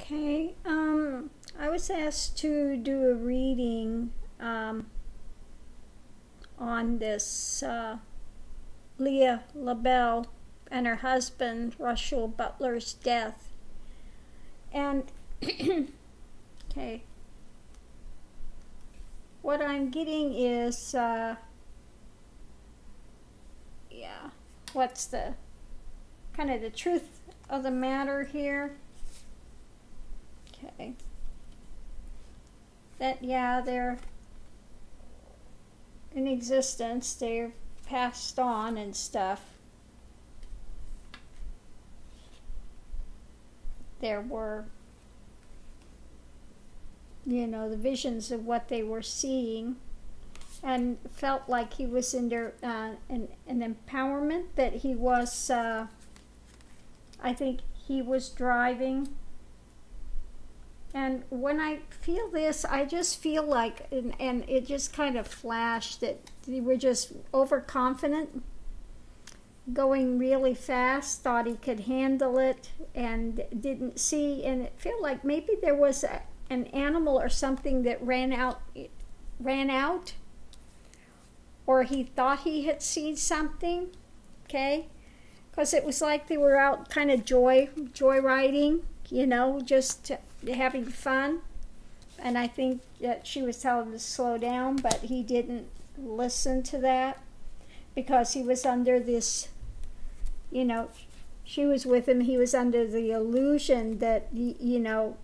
Okay, um, I was asked to do a reading um, on this uh, Leah LaBelle and her husband Rasual Butler's death. And, okay, what I'm getting is, uh, yeah, what's the kind of the truth of the matter here? Okay. That, yeah, they're in existence, they're passed on and stuff. There were, you know, the visions of what they were seeing and felt like he was under uh, an, an empowerment that he was, uh, I think he was driving and when I feel this, I just feel like, and, and it just kind of flashed that were just overconfident, going really fast, thought he could handle it, and didn't see. And it felt like maybe there was a, an animal or something that ran out, ran out, or he thought he had seen something. Okay, because it was like they were out kind of joy, joyriding, you know, just having fun. And I think that she was telling him to slow down, but he didn't listen to that because he was under this, you know, she was with him. He was under the illusion that, you know,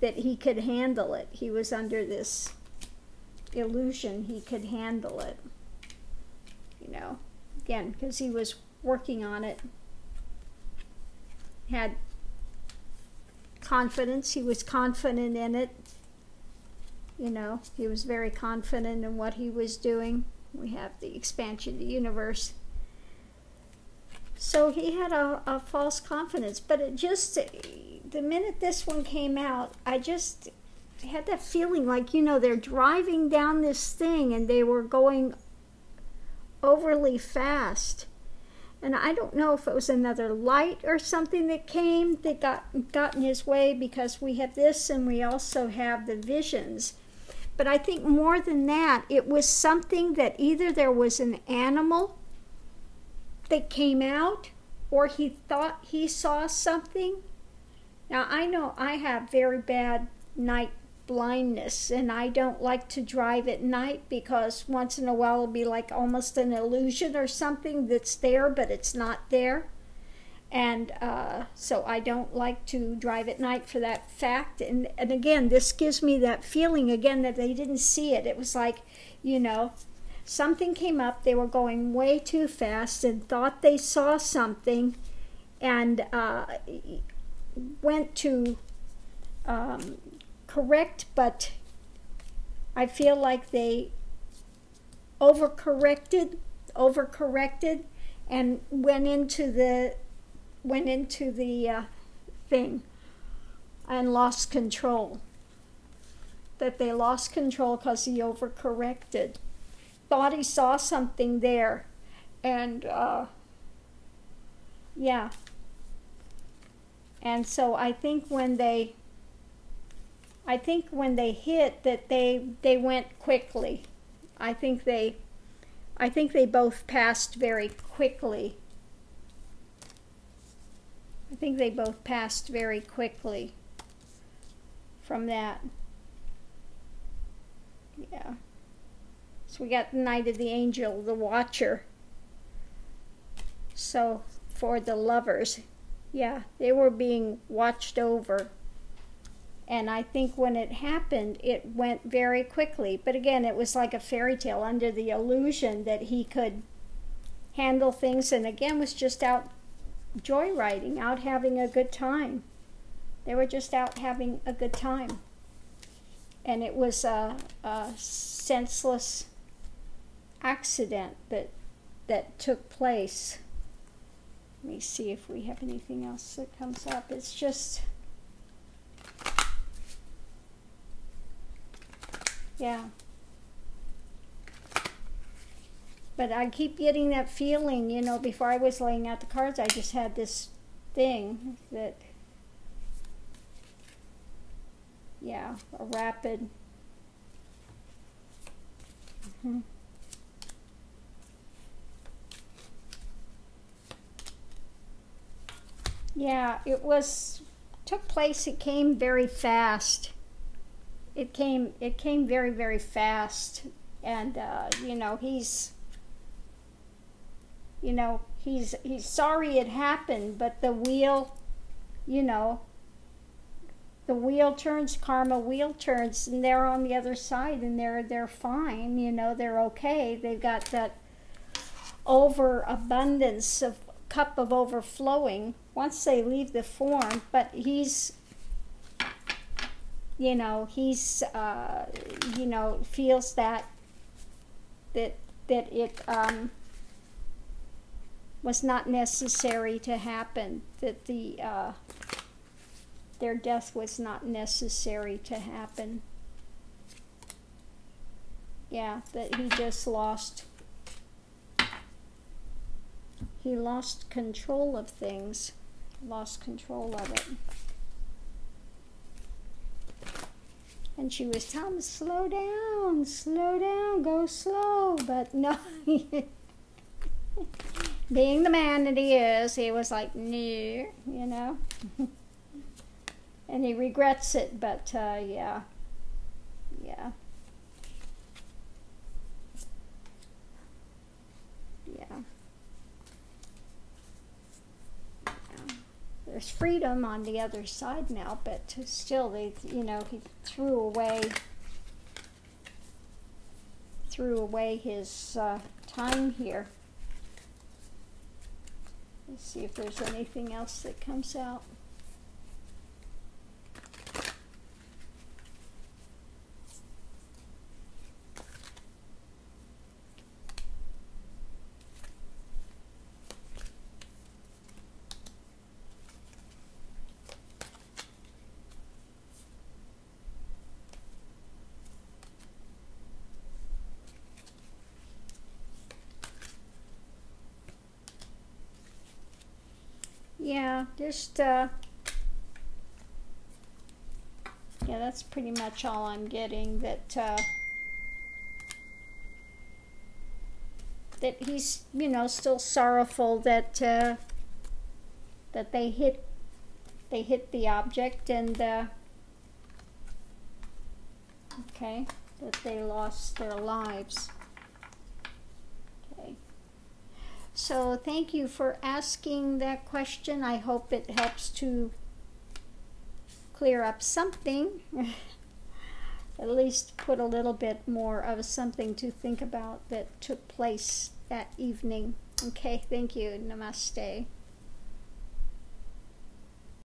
that he could handle it. He was under this illusion he could handle it. You know, again, because he was working on it, had confidence. He was confident in it. You know, he was very confident in what he was doing. We have the expansion of the universe. So he had a, a false confidence. But it just, the minute this one came out, I just had that feeling like, you know, they're driving down this thing and they were going overly fast and I don't know if it was another light or something that came that got got in his way because we have this and we also have the visions. But I think more than that, it was something that either there was an animal that came out or he thought he saw something. Now I know I have very bad night blindness and I don't like to drive at night because once in a while it'll be like almost an illusion or something that's there but it's not there. And uh, so I don't like to drive at night for that fact. And, and again this gives me that feeling again that they didn't see it. It was like you know something came up. They were going way too fast and thought they saw something and uh, went to um, correct, but I feel like they overcorrected, overcorrected, and went into the went into the uh, thing and lost control. That they lost control because he overcorrected. Thought he saw something there, and uh, yeah. And so I think when they I think when they hit that they they went quickly. I think they I think they both passed very quickly. I think they both passed very quickly from that. Yeah. So we got the Knight of the Angel, the Watcher. So for the lovers, yeah, they were being watched over and I think when it happened, it went very quickly. But again, it was like a fairy tale under the illusion that he could handle things and again was just out joyriding, out having a good time. They were just out having a good time. And it was a, a senseless accident that that took place. Let me see if we have anything else that comes up. It's just Yeah. But I keep getting that feeling, you know, before I was laying out the cards, I just had this thing that yeah, a rapid. Mm-hmm. Yeah, it was took place. It came very fast. It came. It came very very fast, and uh, you know he's. You know he's he's sorry it happened, but the wheel, you know. The wheel turns, karma wheel turns, and they're on the other side, and they're they're fine. You know they're okay. They've got that overabundance of cup of overflowing once they leave the form, but he's, you know, he's, uh, you know, feels that that that it um, was not necessary to happen. That the uh, their death was not necessary to happen. Yeah, that he just lost he lost control of things, lost control of it. And she was telling him, slow down, slow down, go slow. But no, being the man that he is, he was like, no, you know. and he regrets it, but uh, yeah, yeah. There's freedom on the other side now, but still, they, you know, he threw away, threw away his uh, time here. Let's see if there's anything else that comes out. Yeah, just, uh, yeah, that's pretty much all I'm getting, that, uh, that he's, you know, still sorrowful that, uh, that they hit, they hit the object and, uh, okay, that they lost their lives. So thank you for asking that question. I hope it helps to clear up something. At least put a little bit more of something to think about that took place that evening. Okay, thank you. Namaste.